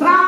พระ